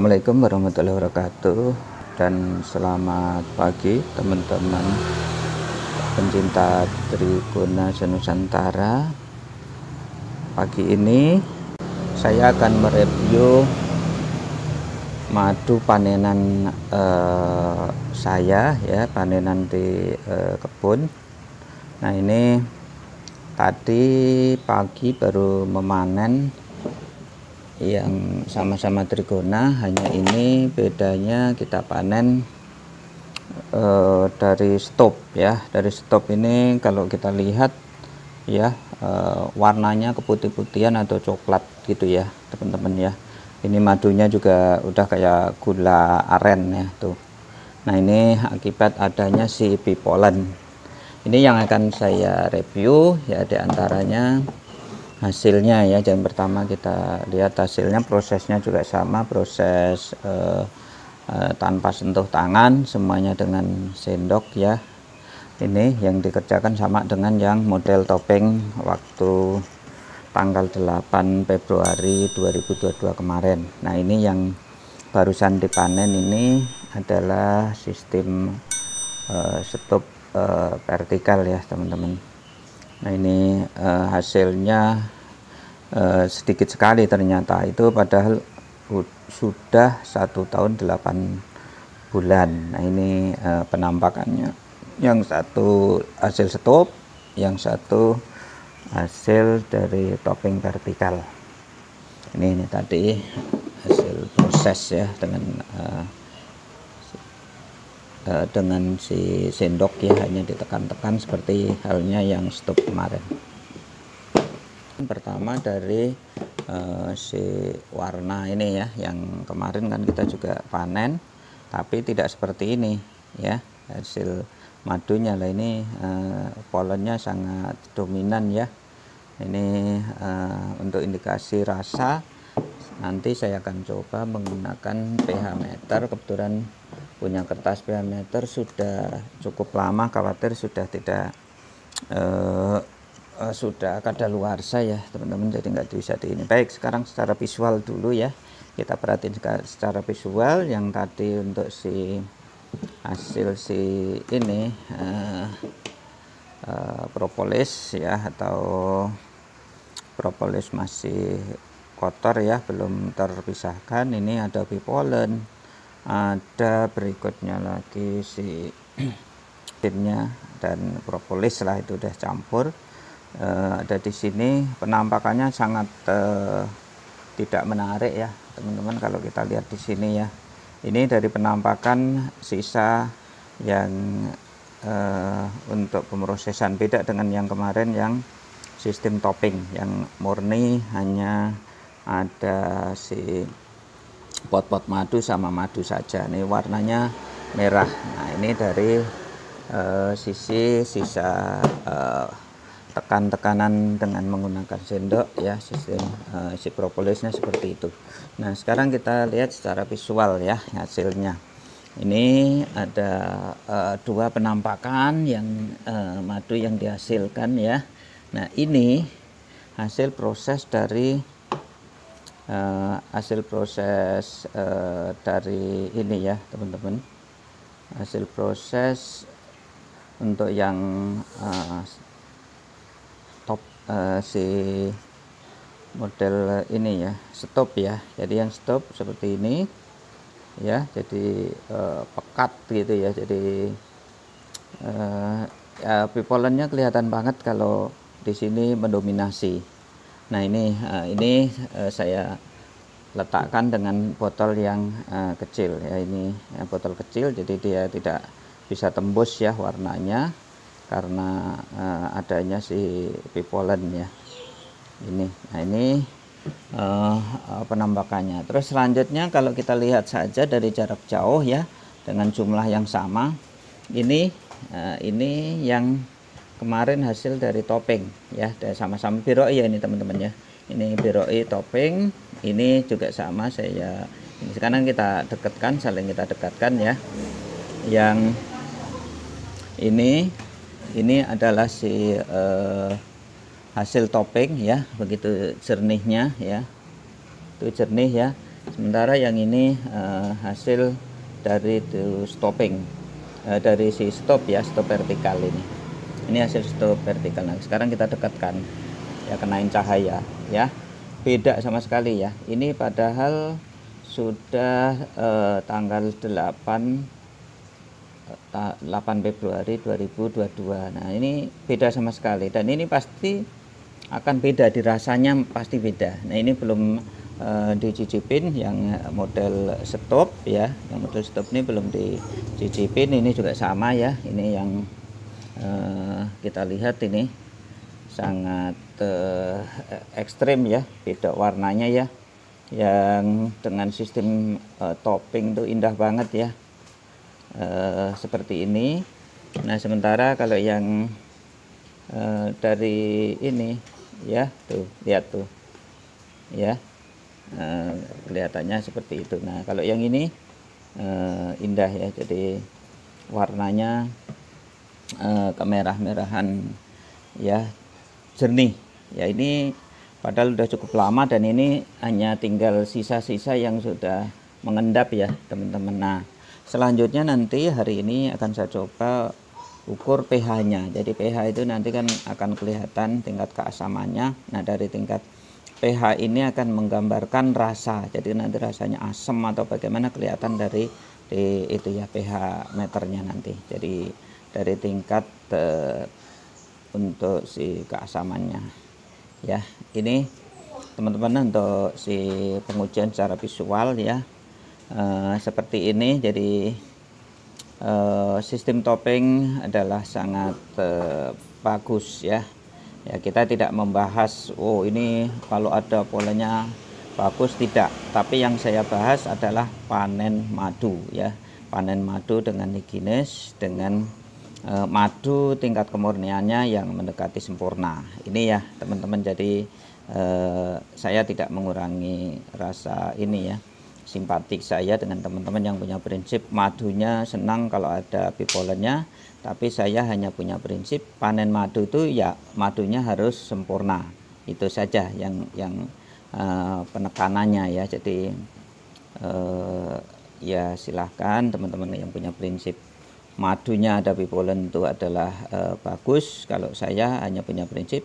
Assalamualaikum warahmatullahi wabarakatuh. Dan selamat pagi teman-teman pencinta Trigona Senusantara pagi ini saya akan mereview madu panenan eh, saya ya panenan di eh, kebun. Nah ini tadi pagi baru memanen yang sama-sama trigona hanya ini bedanya kita panen e, dari stop ya. Dari stop ini kalau kita lihat ya e, warnanya keputih-putihan atau coklat gitu ya teman-teman ya. Ini madunya juga udah kayak gula aren ya tuh. Nah ini akibat adanya si bipolen. Ini yang akan saya review ya di antaranya hasilnya ya. Yang pertama kita lihat hasilnya prosesnya juga sama. Proses eh, eh, tanpa sentuh tangan semuanya dengan sendok ya. Ini yang dikerjakan sama dengan yang model topeng waktu tanggal 8 Februari 2022 kemarin. Nah ini yang barusan dipanen ini adalah sistem uh, stop uh, vertikal ya teman-teman. Nah ini uh, hasilnya uh, sedikit sekali ternyata itu padahal sudah satu tahun delapan bulan. Nah ini uh, penampakannya. Yang satu hasil stop, yang satu hasil dari topping vertikal. Ini ini tadi hasil proses ya dengan uh, uh, dengan si sendok ya hanya ditekan-tekan seperti halnya yang stop kemarin pertama dari uh, si warna ini ya yang kemarin kan kita juga panen tapi tidak seperti ini ya hasil madunya. Lah ini uh, polennya sangat dominan ya. Ini uh, untuk indikasi rasa nanti saya akan coba menggunakan pH meter. Kebetulan punya kertas pH meter sudah cukup lama khawatir sudah tidak uh, uh, sudah luar saya teman-teman jadi nggak bisa di ini. Baik sekarang secara visual dulu ya. Kita perhatiin secara visual yang tadi untuk si hasil si ini uh, uh, propolis ya atau propolis masih kotor ya belum terpisahkan. Ini ada bipolen. Ada berikutnya lagi si timnya dan propolis lah itu udah campur e, ada di sini. Penampakannya sangat e, tidak menarik ya teman-teman kalau kita lihat di sini ya. Ini dari penampakan sisa yang e, untuk pemrosesan. Beda dengan yang kemarin yang sistem topping yang murni hanya ada si pot-pot madu sama madu saja. Ini warnanya merah. Nah ini dari uh, sisi sisa uh, tekan-tekanan dengan menggunakan sendok ya sistem uh, si propolisnya seperti itu. Nah sekarang kita lihat secara visual ya hasilnya. Ini ada uh, dua penampakan yang uh, madu yang dihasilkan ya. Nah ini hasil proses dari uh, hasil proses uh, dari ini ya teman-teman. Hasil proses untuk yang uh, uh, si model ini ya stop ya. Jadi yang stop seperti ini ya. Jadi uh, pekat gitu ya. Jadi uh, ya pipolennya kelihatan banget kalau di sini mendominasi. Nah ini uh, ini uh, saya letakkan dengan botol yang uh, kecil ya. Ini ya, botol kecil jadi dia tidak bisa tembus ya warnanya karena uh, adanya si pipolen ya. Ini nah ini uh, penambakannya terus selanjutnya kalau kita lihat saja dari jarak jauh ya dengan jumlah yang sama ini uh, ini yang kemarin hasil dari topeng ya sama-sama biroi ya ini teman-teman ya. Ini biroi topeng ini juga sama saya ini sekarang kita dekatkan saling kita dekatkan ya. Yang ini ini adalah si eh, hasil topeng ya begitu jernihnya ya. Itu jernih ya. Sementara yang ini uh, hasil dari stopping uh, dari si stop ya stop vertikal ini. Ini hasil stop vertikal. Nah sekarang kita dekatkan. Ya kenain cahaya ya. Beda sama sekali ya. Ini padahal sudah uh, tanggal 8 8 Februari 2022 nah ini beda sama sekali. Dan ini pasti akan beda dirasanya pasti beda. Nah ini belum uh, dicicipin yang model stop ya. Yang model stop ini belum dicicipin ini juga sama ya. Ini yang uh, kita lihat ini sangat uh, ekstrim ya. Beda warnanya ya. Yang dengan sistem uh, topping itu indah banget ya uh, seperti ini. Nah sementara kalau yang uh, dari ini ya tuh lihat tuh ya uh, kelihatannya seperti itu. Nah kalau yang ini uh, indah ya jadi warnanya uh, kemerah-merahan ya jernih. Ya ini padahal sudah cukup lama dan ini hanya tinggal sisa-sisa yang sudah mengendap ya teman-teman. Nah selanjutnya nanti hari ini akan saya coba ukur pH nya jadi pH itu nanti kan akan kelihatan tingkat keasamannya. Nah dari tingkat pH ini akan menggambarkan rasa. Jadi nanti rasanya asam atau bagaimana kelihatan dari di itu ya pH meternya nanti. Jadi dari tingkat uh, untuk si keasamannya. Ya ini teman-teman untuk si pengujian secara visual ya e, seperti ini jadi e, sistem topping adalah sangat e, bagus ya. Ya kita tidak membahas oh ini kalau ada polanya bagus tidak. Tapi yang saya bahas adalah panen madu ya. Panen madu dengan higienis dengan e, madu tingkat kemurniannya yang mendekati sempurna. Ini ya teman-teman jadi e, saya tidak mengurangi rasa ini ya simpatik saya dengan teman-teman yang punya prinsip madunya senang kalau ada pipolennya tapi saya hanya punya prinsip panen madu itu ya madunya harus sempurna. Itu saja yang yang uh, penekanannya ya. Jadi uh, ya silahkan teman-teman yang punya prinsip madunya ada bipolen itu adalah e, bagus. Kalau saya hanya punya prinsip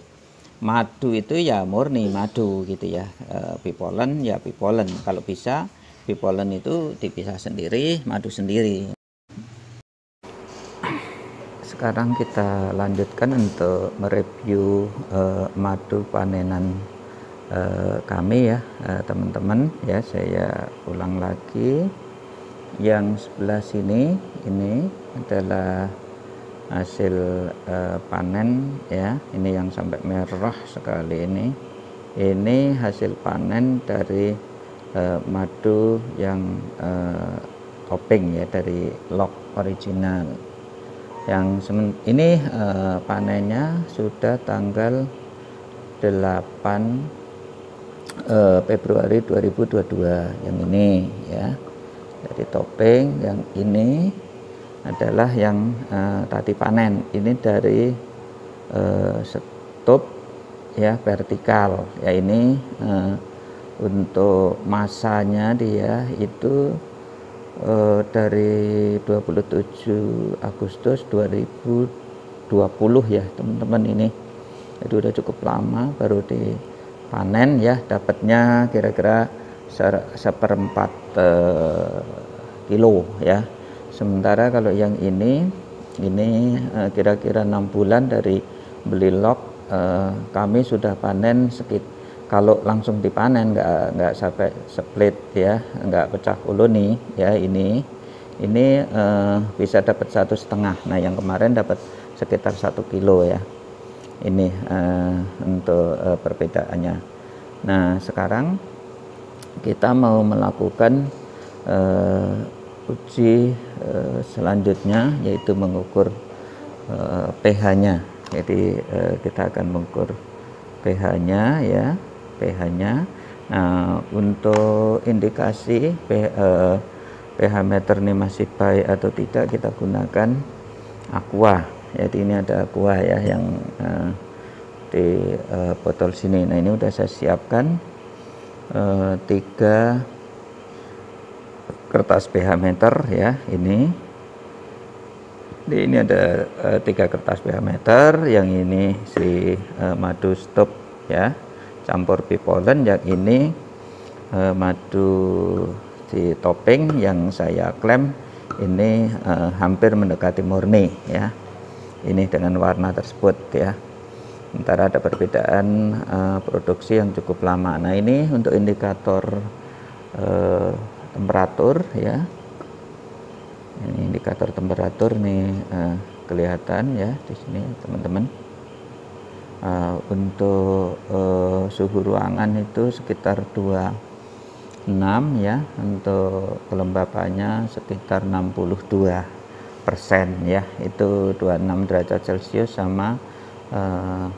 madu itu ya murni madu gitu ya. E, bipolen ya bipolen kalau bisa bipolen itu dipisah sendiri madu sendiri. Sekarang kita lanjutkan untuk mereview e, madu panenan e, kami ya teman-teman. Ya saya ulang lagi. Yang sebelah sini ini adalah hasil uh, panen ya. Ini yang sampai merah sekali ini. Ini hasil panen dari uh, madu yang uh, topping ya dari log original. Yang ini uh, panennya sudah tanggal 8 uh, Februari 2022 yang ini ya. Jadi topping yang ini adalah yang uh, tadi panen. Ini dari uh, stop ya vertikal. Ya ini uh, untuk masanya dia itu uh, dari 27 Agustus 2020 ya teman-teman ini. Jadi udah cukup lama baru dipanen ya dapatnya kira-kira seperempat uh, kilo ya. Sementara kalau yang ini ini eh, kira-kira enam bulan dari beli log uh, kami sudah panen sekitar kalau langsung dipanen nggak nggak sampai split ya nggak pecah koloni ya ini. Ini uh, bisa dapat satu setengah. Nah yang kemarin dapat sekitar satu kilo ya. Ini uh, untuk uh, perbedaannya. Nah sekarang kita mau melakukan uji selanjutnya yaitu mengukur uh, pH-nya. Jadi kita akan mengukur pH-nya ya, pH-nya. Nah, untuk indikasi pH, uh, pH meter ini masih baik atau tidak kita gunakan aqua. Jadi ini ada aqua ya yang uh, di uh, botol sini. Nah, ini udah saya siapkan uh, tiga kertas pH meter ya ini di ini ada uh, tiga kertas pH meter yang ini si madu stop ya campur pipolen yang ini uh, madu si topping yang saya klaim ini uh, hampir mendekati murni ya ini dengan warna tersebut ya Sementara ada perbedaan uh, produksi yang cukup lama. Nah ini untuk indikator uh, temperatur ya. Ini indikator temperatur nih uh, kelihatan ya di sini teman-teman. Uh, untuk uh, suhu ruangan itu sekitar 26 ya. Untuk kelembapannya sekitar 62 persen ya. Itu 26 derajat Celcius sama uh,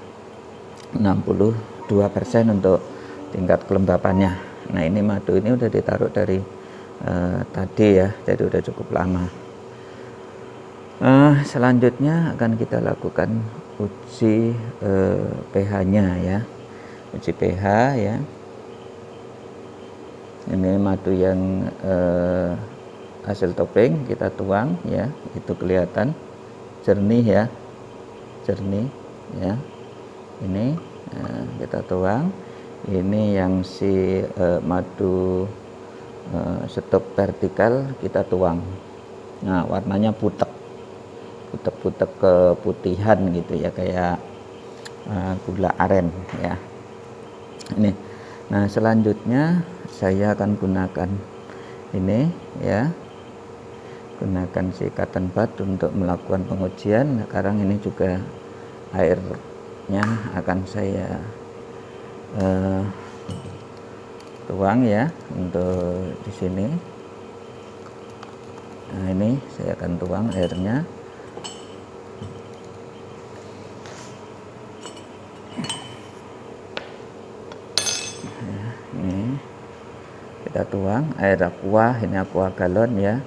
62% untuk tingkat kelembapannya. Nah, ini madu ini udah ditaruh dari uh, tadi ya, jadi udah cukup lama. Uh, selanjutnya akan kita lakukan uji uh, pH-nya ya. Uji pH ya. Ini madu yang uh, hasil topping kita tuang ya, itu kelihatan jernih ya. Jernih ya ini nah, kita tuang ini yang si uh, madu uh, stop vertikal kita tuang nah warnanya putek putek-putek keputihan gitu ya kayak uh, gula aren ya. Ini. Nah selanjutnya saya akan gunakan ini ya. Gunakan si cotton bud untuk melakukan pengujian. Nah, sekarang ini juga air nya akan saya uh, tuang ya untuk di sini. Nah ini saya akan tuang airnya kita tuang air aqua ini aqua galon ya,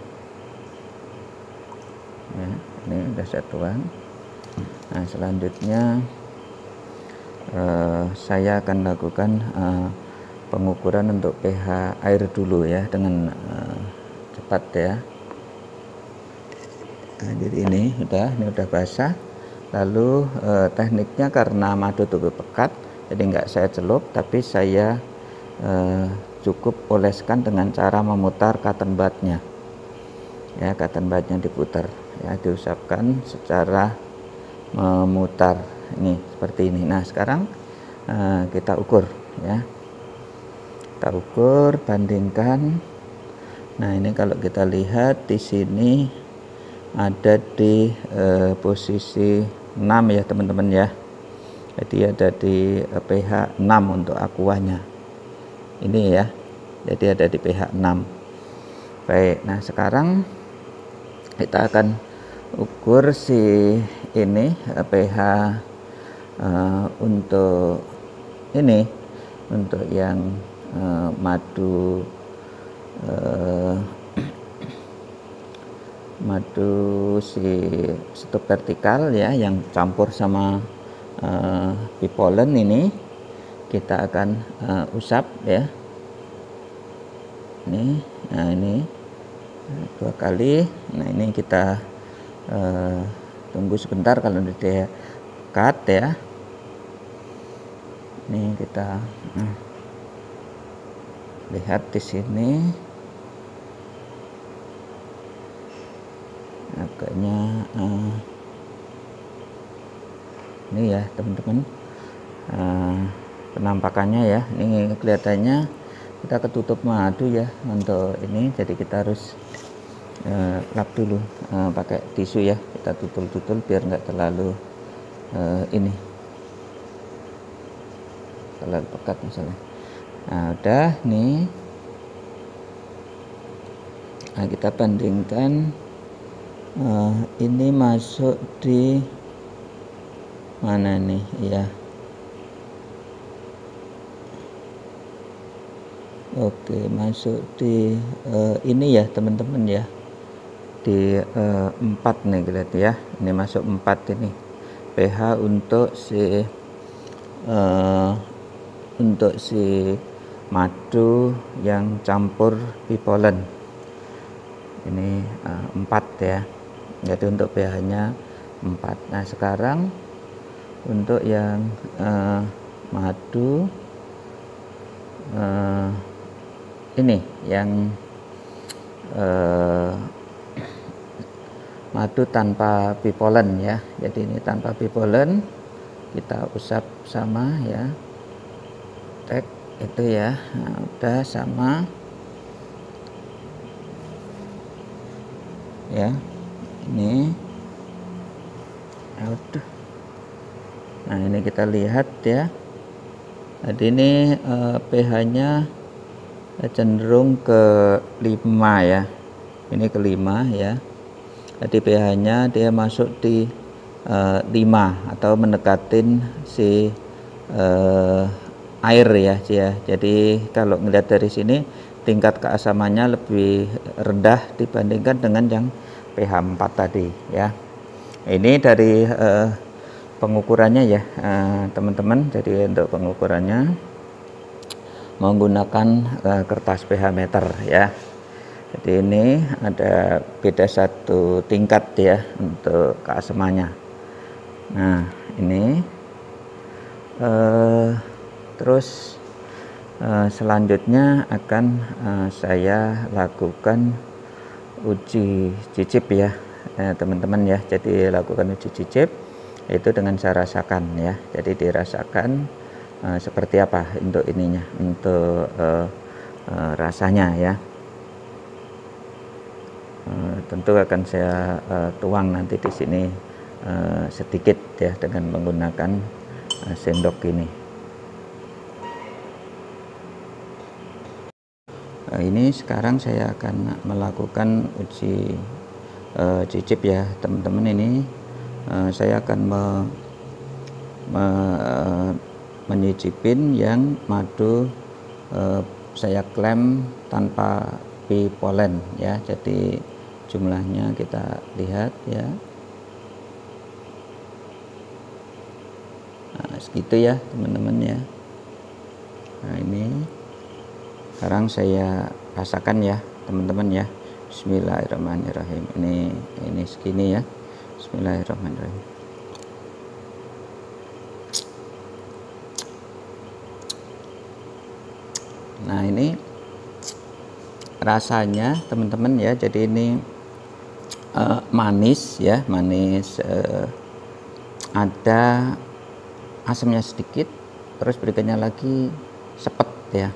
ya ini sudah saya tuang. Nah selanjutnya uh, saya akan lakukan uh, pengukuran untuk pH air dulu ya dengan uh, cepat ya. Nah, jadi ini sudah ini sudah basah. Lalu uh, tekniknya karena madu tubuh pekat jadi enggak saya celup tapi saya uh, cukup oleskan dengan cara memutar cotton budnya. Ya cotton budnya diputar. Ya diusapkan secara memutar. Ini seperti ini. Nah sekarang uh, kita ukur ya. Kita ukur bandingkan. Nah ini kalau kita lihat di sini ada di uh, posisi 6 ya teman-teman ya. Jadi ada di uh, pH 6 untuk akuanya ini ya. Jadi ada di pH 6 baik nah sekarang kita akan ukur si ini pH uh, untuk ini untuk yang uh, madu uh, madu si stop vertikal ya yang campur sama uh, pipolen ini kita akan uh, usap ya. Ini nah ini. Dua kali. Nah ini kita uh, tunggu sebentar kalau di cut ya. Ini kita nah, lihat di sini. Agaknya uh, ini ya teman-teman. Uh, penampakannya ya. Ini kelihatannya kita ketutup madu ya untuk ini. Jadi kita harus uh, lap dulu uh, pakai tisu ya. Kita tutul-tutul biar nggak terlalu uh, ini. Terlalu pekat misalnya. Nah udah nih. Nah kita bandingkan ini masuk di mana nih? Ya oke masuk di uh, ini ya teman-teman ya. Di uh, 4 nih lihat ya. Ini masuk 4 ini. pH untuk si uh, untuk si madu yang campur pipolen ini uh, 4 ya. Jadi untuk pH nya 4 nah sekarang untuk yang uh, madu uh, ini yang uh, madu tanpa bipolen ya. Jadi ini tanpa bipolen kita usap sama ya. Tek itu ya. Nah, udah sama. Ya ini. Udah. Nah ini kita lihat ya. Jadi ini eh, pH nya cenderung ke 5 ya. Ini ke 5 ya. Jadi pH nya dia masuk di uh, eh, 5 atau mendekatin si uh, air ya ya. Jadi kalau melihat dari sini tingkat keasamannya lebih rendah dibandingkan dengan yang pH 4 tadi ya. Ini dari uh, pengukurannya ya teman-teman. Jadi untuk pengukurannya menggunakan uh, kertas pH meter ya. Jadi ini ada beda satu tingkat ya untuk keasamannya nah ini uh, terus uh, selanjutnya akan uh, saya lakukan uji cicip ya teman-teman ya. Jadi lakukan uji cicip itu dengan saya rasakan ya. Jadi dirasakan uh, seperti apa untuk ininya untuk uh, uh, rasanya ya. Uh, tentu akan saya uh, tuang nanti di sini uh, sedikit ya dengan menggunakan uh, sendok ini. Eh, ini sekarang saya akan melakukan uji uh, cicip ya teman-teman. Ini uh, saya akan me, me, uh, menyicipin yang madu uh, saya klaim tanpa polen ya. Jadi jumlahnya kita lihat ya. Nah, segitu ya teman-teman ya. Nah ini sekarang saya rasakan ya teman-teman ya. Bismillahirrahmanirrahim. Ini ini segini ya. Bismillahirrahmanirrahim nah ini rasanya teman-teman ya jadi ini uh, manis ya manis uh, ada asamnya sedikit terus berikutnya lagi sepet ya.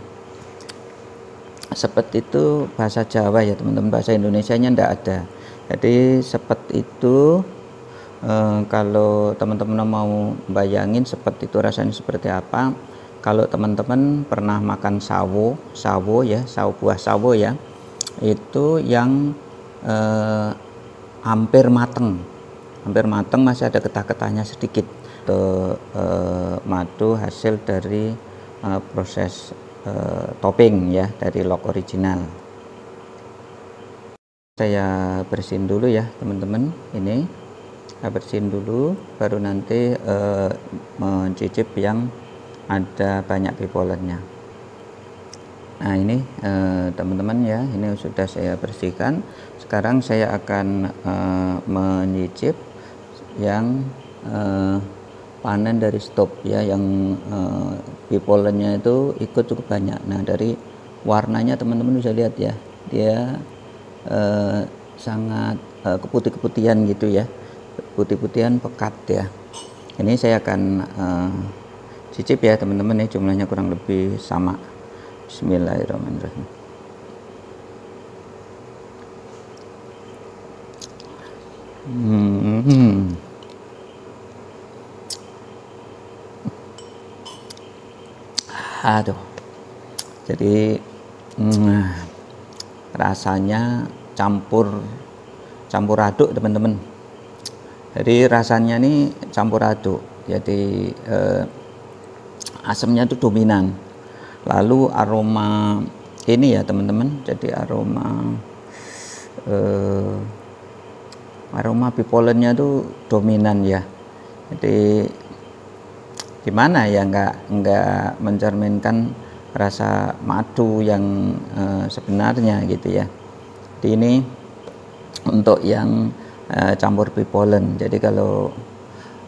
Sepet itu bahasa Jawa ya teman-teman bahasa Indonesia nya ndak ada. Jadi sepet itu eh, kalau teman-teman mau bayangin sepet itu rasanya seperti apa kalau teman-teman pernah makan sawo sawo ya sawo buah sawo ya itu yang eh, hampir mateng. Hampir mateng masih ada getah-getahnya sedikit. Itu eh, madu hasil dari eh, proses uh, topping ya dari log original. Saya bersihin dulu ya teman-teman. Ini saya bersihin dulu baru nanti uh, mencicip yang ada banyak pipolennya nah ini uh, teman-teman ya ini sudah saya bersihkan. Sekarang saya akan uh, menyicip yang uh, panen dari stop ya yang bipolennya itu ikut cukup banyak. Nah dari warnanya teman-teman bisa lihat ya dia uh, sangat uh, keputih-keputihan gitu ya putih-putihan pekat ya. Ini saya akan uh, cicip ya teman-teman ya jumlahnya kurang lebih sama. Bismillahirrahmanirrahim. Hmm. aduh. Jadi mm, rasanya campur campur aduk teman-teman. Jadi rasanya ini campur aduk. Jadi eh, asamnya itu dominan lalu aroma ini ya teman-teman jadi aroma eh, aroma bipolennya itu dominan ya jadi gimana ya nggak nggak mencerminkan rasa madu yang uh, sebenarnya gitu ya. Jadi ini untuk yang uh, campur bipolen. Jadi kalau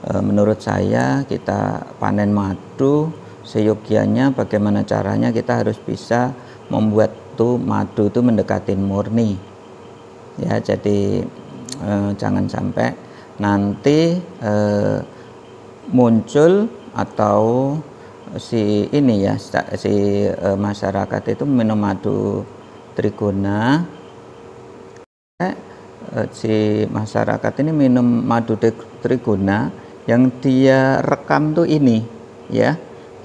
uh, menurut saya kita panen madu seyogianya bagaimana caranya kita harus bisa membuat tuh madu itu mendekatin murni. Ya, jadi uh, jangan sampai nanti uh, muncul atau si ini ya si uh, masyarakat itu minum madu trigona eh, si masyarakat ini minum madu trigona yang dia rekam tuh ini ya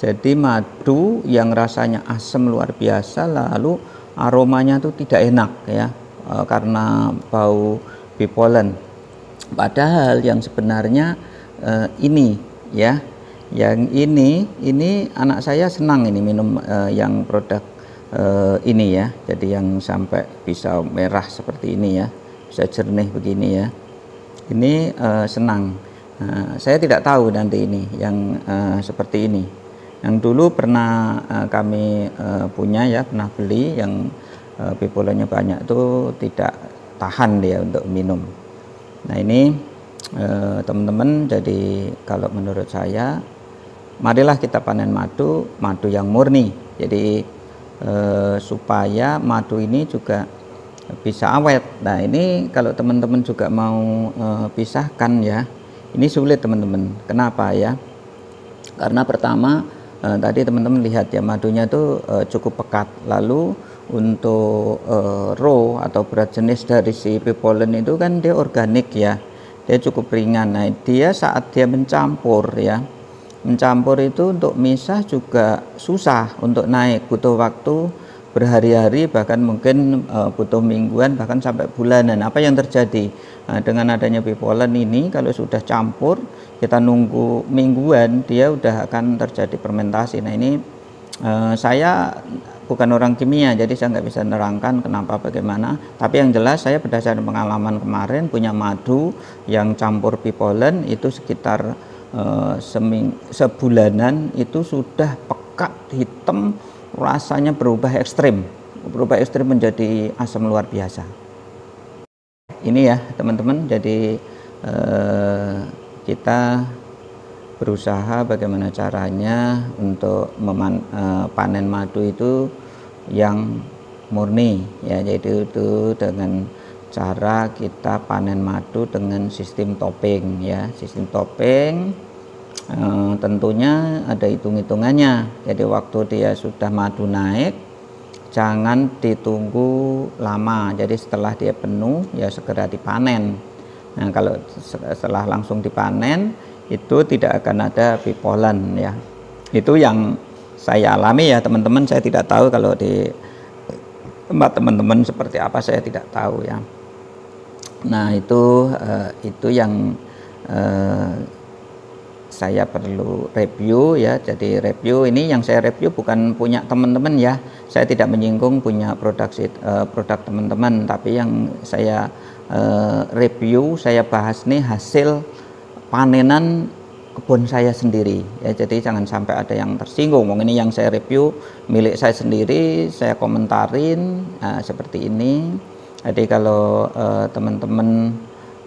jadi madu yang rasanya asam luar biasa lalu aromanya tuh tidak enak ya uh, karena bau bipolen. Padahal yang sebenarnya uh, ini ya yang ini ini anak saya senang ini minum uh, yang produk uh, ini ya. Jadi yang sampai bisa merah seperti ini ya bisa jernih begini ya. Ini uh, senang. Nah, saya tidak tahu nanti ini yang uh, seperti ini yang dulu pernah uh, kami uh, punya ya pernah beli yang uh, banyak itu tidak tahan dia untuk minum nah ini teman-teman jadi kalau menurut saya marilah kita panen madu, madu yang murni. Jadi eh, supaya madu ini juga bisa awet. Nah ini kalau teman-teman juga mau eh, pisahkan ya, ini sulit teman-teman. Kenapa ya? Karena pertama eh, tadi teman-teman lihat ya madunya itu eh, cukup pekat. Lalu untuk eh, raw atau berat jenis dari si pipolen itu kan dia organik ya, dia cukup ringan. Nah dia saat dia mencampur ya mencampur itu untuk misah juga susah untuk naik butuh waktu berhari-hari bahkan mungkin uh, butuh mingguan bahkan sampai bulanan. Apa yang terjadi? Nah, dengan adanya bipolen ini kalau sudah campur kita nunggu mingguan dia udah akan terjadi fermentasi. Nah ini uh, saya bukan orang kimia jadi saya nggak bisa nerangkan kenapa bagaimana. Tapi yang jelas saya berdasarkan pengalaman kemarin punya madu yang campur bipolen itu sekitar Eh, seming, sebulanan itu sudah pekat hitam rasanya berubah ekstrim. Berubah ekstrim menjadi asam luar biasa. Ini ya teman-teman. Jadi eh, kita berusaha bagaimana caranya untuk meman, eh, panen madu itu yang murni ya. Jadi itu dengan cara kita panen madu dengan sistem topping ya. Sistem topping e, tentunya ada hitung-hitungannya. Jadi waktu dia sudah madu naik jangan ditunggu lama. Jadi setelah dia penuh ya segera dipanen. Nah kalau setelah langsung dipanen itu tidak akan ada pipolan ya. Itu yang saya alami ya teman-teman. Saya tidak tahu kalau di tempat teman-teman seperti apa saya tidak tahu ya. Nah itu uh, itu yang uh, saya perlu review ya. Jadi review ini yang saya review bukan punya teman-teman ya. Saya tidak menyinggung punya produk uh, produk teman-teman, tapi yang saya uh, review saya bahas nih hasil panenan kebun saya sendiri ya jadi jangan sampai ada yang tersinggung ini yang saya review milik saya sendiri saya komentarin nah, seperti ini jadi kalau uh, teman-teman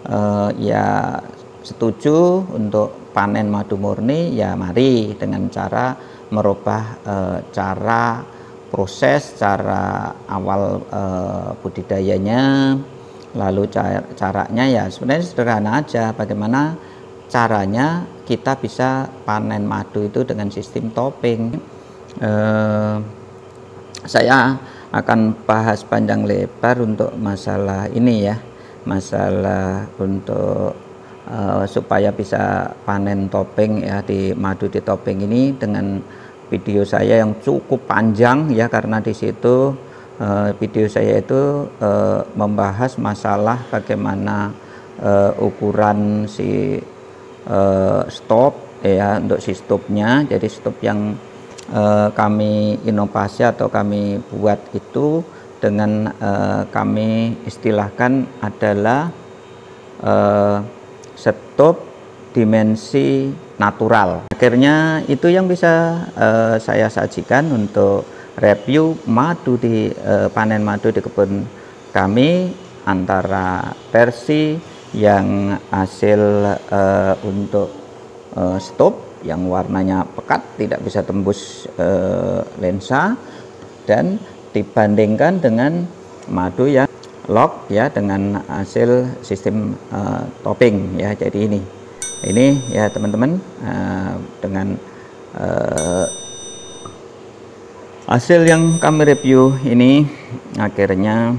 uh, ya setuju untuk panen madu murni ya mari dengan cara merubah uh, cara proses cara awal uh, budidayanya lalu cara, caranya ya sebenarnya sederhana aja. Bagaimana caranya kita bisa panen madu itu dengan sistem topping. Uh, saya akan bahas panjang lebar untuk masalah ini ya masalah untuk uh, supaya bisa panen topping ya di madu di topping ini dengan video saya yang cukup panjang ya karena di situ uh, video saya itu uh, membahas masalah bagaimana uh, ukuran si uh, stop ya untuk si stopnya. Jadi stop yang eh, kami inovasi atau kami buat itu dengan eh, kami istilahkan adalah eh, stop dimensi natural. Akhirnya itu yang bisa eh, saya sajikan untuk review madu di eh, panen madu di kebun kami antara versi yang hasil uh, untuk uh, stop yang warnanya pekat tidak bisa tembus uh, lensa dan dibandingkan dengan madu yang lock ya dengan hasil sistem uh, topping ya jadi ini. Ini ya teman-teman uh, dengan uh, hasil yang kami review ini akhirnya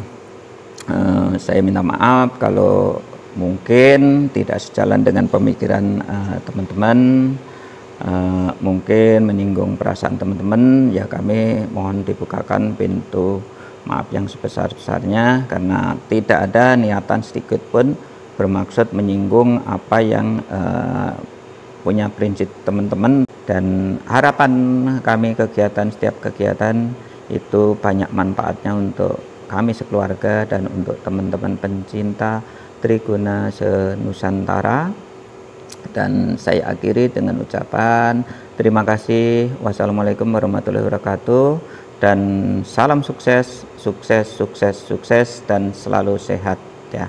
uh, saya minta maaf kalau mungkin tidak sejalan dengan pemikiran teman-teman. Uh, uh, mungkin menyinggung perasaan teman-teman ya kami mohon dibukakan pintu maaf yang sebesar-besarnya karena tidak ada niatan sedikit pun bermaksud menyinggung apa yang uh, punya prinsip teman-teman. Dan harapan kami kegiatan setiap kegiatan itu banyak manfaatnya untuk kami sekeluarga dan untuk teman-teman pencinta Triguna senusantara. Dan saya akhiri dengan ucapan terima kasih. Wassalamualaikum warahmatullahi wabarakatuh dan salam sukses sukses sukses sukses dan selalu sehat ya